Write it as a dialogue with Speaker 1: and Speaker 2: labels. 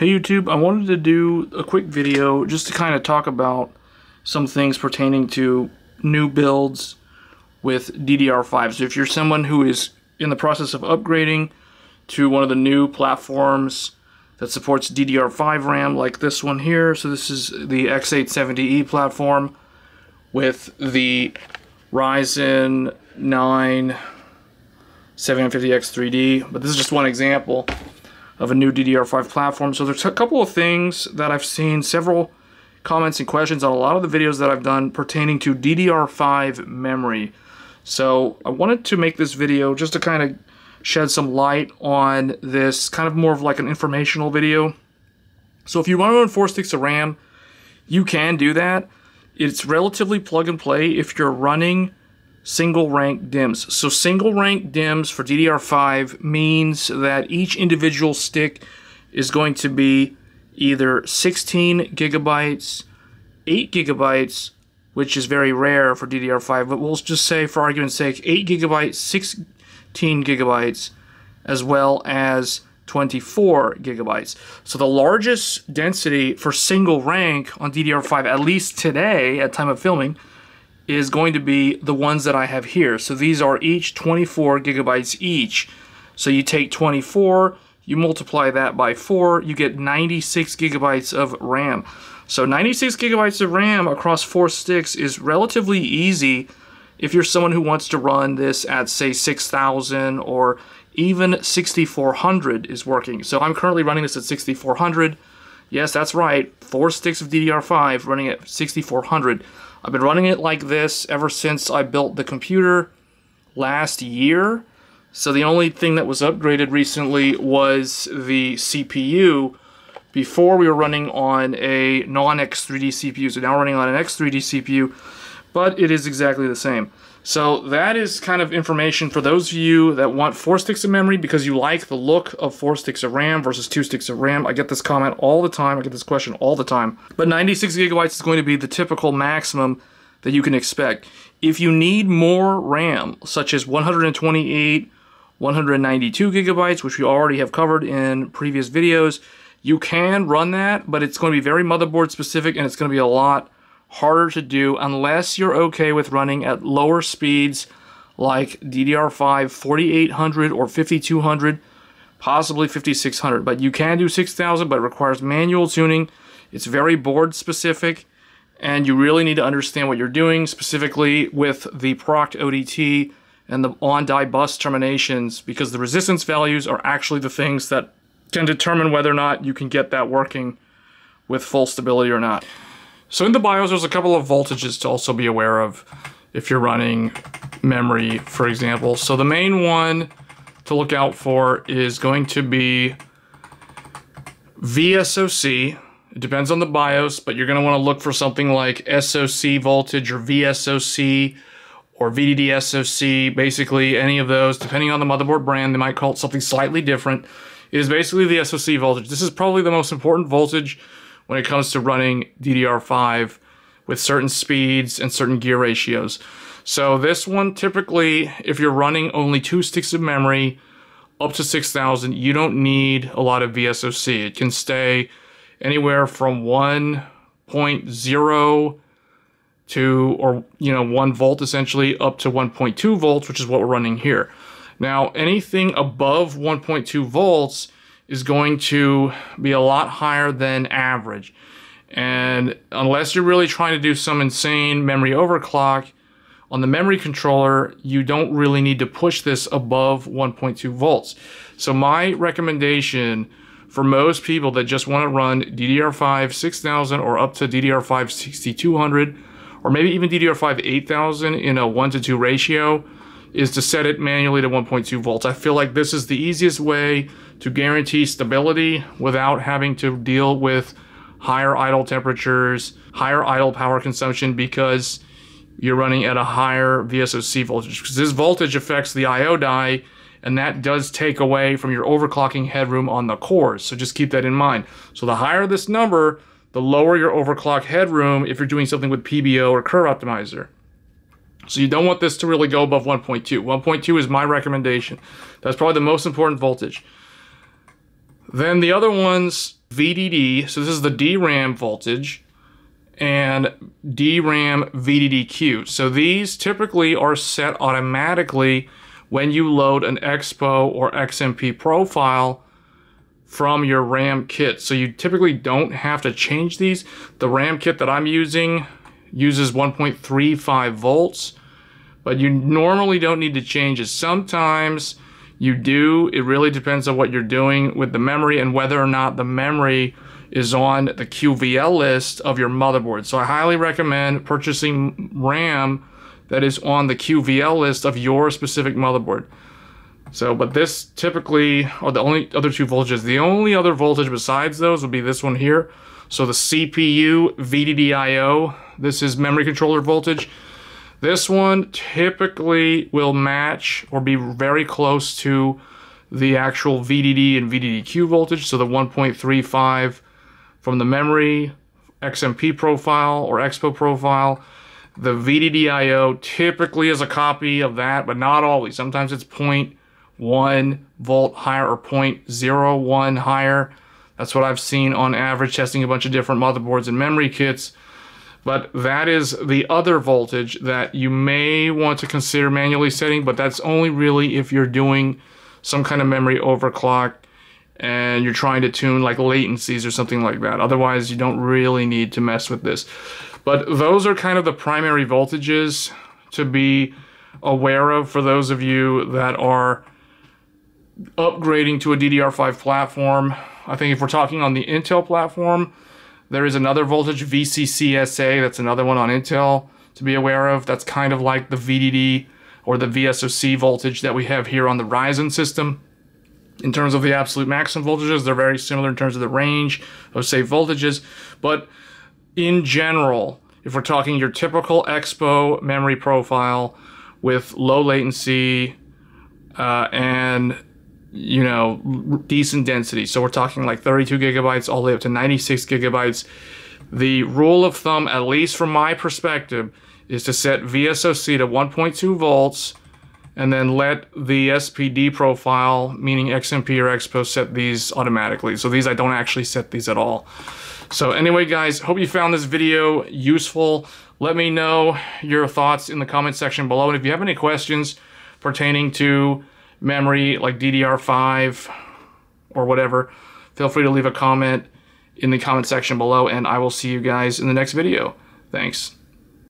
Speaker 1: Hey YouTube, I wanted to do a quick video just to kind of talk about some things pertaining to new builds with DDR5. So if you're someone who is in the process of upgrading to one of the new platforms that supports DDR5 RAM like this one here, so this is the X870E platform with the Ryzen 9 750X3D, but this is just one example of a new DDR5 platform. So there's a couple of things that I've seen, several comments and questions on a lot of the videos that I've done pertaining to DDR5 memory. So I wanted to make this video just to kind of shed some light on this, kind of more of like an informational video. So if you want to run four sticks of RAM, you can do that. It's relatively plug and play if you're running single rank DIMMs. So single rank DIMMs for DDR5 means that each individual stick is going to be either 16 gigabytes, 8 gigabytes, which is very rare for DDR5, but we'll just say for argument's sake 8 gigabytes, 16 gigabytes, as well as 24 gigabytes. So the largest density for single rank on DDR5, at least today at time of filming, is going to be the ones that I have here. So these are each 24 gigabytes each. So you take 24, you multiply that by 4, you get 96 gigabytes of RAM. So 96 gigabytes of RAM across four sticks is relatively easy if you're someone who wants to run this at say 6000 or even 6400 is working. So I'm currently running this at 6400. Yes, that's right. Four sticks of DDR5 running at 6400. I've been running it like this ever since I built the computer last year. So the only thing that was upgraded recently was the CPU. Before we were running on a non-X3D CPU, so now we're running on an X3D CPU, but it is exactly the same. So that is kind of information for those of you that want four sticks of memory because you like the look of four sticks of RAM versus two sticks of RAM. I get this comment all the time. I get this question all the time. But 96 gigabytes is going to be the typical maximum that you can expect. If you need more RAM, such as 128, 192 gigabytes, which we already have covered in previous videos, you can run that, but it's going to be very motherboard specific and it's going to be a lot harder to do unless you're okay with running at lower speeds like DDR5 4800 or 5200, possibly 5600. But you can do 6000, but it requires manual tuning. It's very board specific, and you really need to understand what you're doing, specifically with the proc ODT and the on-die bus terminations, because the resistance values are actually the things that can determine whether or not you can get that working with full stability or not. So in the BIOS, there's a couple of voltages to also be aware of if you're running memory, for example. So the main one to look out for is going to be VSOC. It depends on the BIOS, but you're going to want to look for something like SOC voltage or VSOC or VDD SOC, basically any of those, depending on the motherboard brand, they might call it something slightly different. It is basically the SOC voltage. This is probably the most important voltage when it comes to running DDR5 with certain speeds and certain gear ratios. So this one, typically, if you're running only two sticks of memory up to 6,000, you don't need a lot of VSOC. It can stay anywhere from 1.0 to, or, you know, 1 volt essentially, up to 1.2 volts, which is what we're running here. Now, anything above 1.2 volts is going to be a lot higher than average. And unless you're really trying to do some insane memory overclock on the memory controller, you don't really need to push this above 1.2 volts. So my recommendation for most people that just want to run DDR5 6000 or up to DDR5 6200 or maybe even DDR5 8000 in a 1 to 2 ratio is to set it manually to 1.2 volts. I feel like this is the easiest way to guarantee stability without having to deal with higher idle temperatures, higher idle power consumption because you're running at a higher VSOC voltage. Because this voltage affects the I.O. die, and that does take away from your overclocking headroom on the cores. So just keep that in mind. So the higher this number, the lower your overclock headroom if you're doing something with PBO or curve optimizer. So you don't want this to really go above 1.2. 1.2 is my recommendation. That's probably the most important voltage. Then the other ones VDD, so this is the DRAM voltage, and DRAM VDDQ. So these typically are set automatically when you load an Expo or XMP profile from your RAM kit. So you typically don't have to change these. The RAM kit that I'm using uses 1.35 volts, but you normally don't need to change it. Sometimes you do. It really depends on what you're doing with the memory and whether or not the memory is on the QVL list of your motherboard. So I highly recommend purchasing RAM that is on the QVL list of your specific motherboard. So, but this typically are the only other two voltages. The only other voltage besides those would be this one here. So the CPU VDDIO, this is memory controller voltage. This one typically will match or be very close to the actual VDD and VDDQ voltage. So the 1.35 from the memory XMP profile or Expo profile. The VDDIO typically is a copy of that, but not always. Sometimes it's 0.1 volt higher or 0.01 higher. That's what I've seen on average testing a bunch of different motherboards and memory kits. But that is the other voltage that you may want to consider manually setting, but that's only really if you're doing some kind of memory overclock and you're trying to tune like latencies or something like that. Otherwise, you don't really need to mess with this. But those are kind of the primary voltages to be aware of for those of you that are upgrading to a DDR5 platform. I think if we're talking on the Intel platform, there is another voltage, VCCSA, that's another one on Intel to be aware of. That's kind of like the VDD or the VSOC voltage that we have here on the Ryzen system. In terms of the absolute maximum voltages, they're very similar in terms of the range of safe voltages. But in general, if we're talking your typical Expo memory profile with low latency uh, and you know decent density, so we're talking like 32 gigabytes all the way up to 96 gigabytes. The rule of thumb, at least from my perspective, is to set VSOC to 1.2 volts and then let the SPD profile, meaning XMP or Expo, set these automatically. So these, I don't actually set these at all. So anyway, guys, hope you found this video useful. Let me know your thoughts in the comment section below. And if you have any questions pertaining to memory like DDR5 or whatever, feel free to leave a comment in the comment section below and I will see you guys in the next video. Thanks.